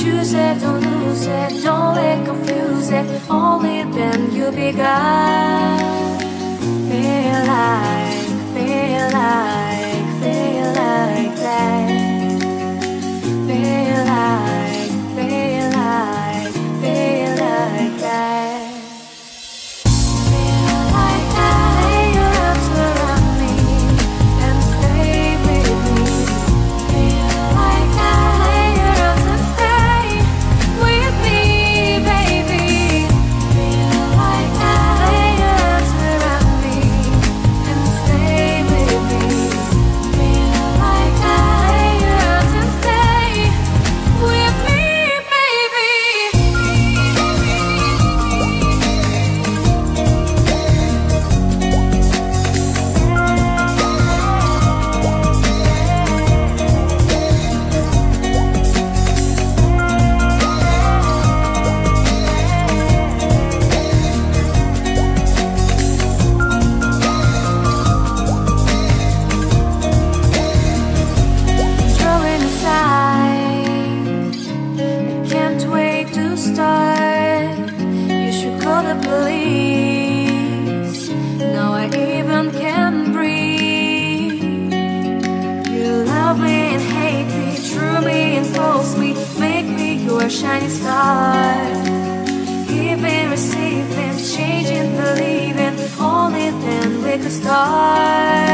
choose it, don't lose it, don't get confused it. Only then you'll be guided. the police. Now I even can breathe. You love me and hate me, true me and false me, make me your shining star. Giving, receiving, changing, believing, only then we could start.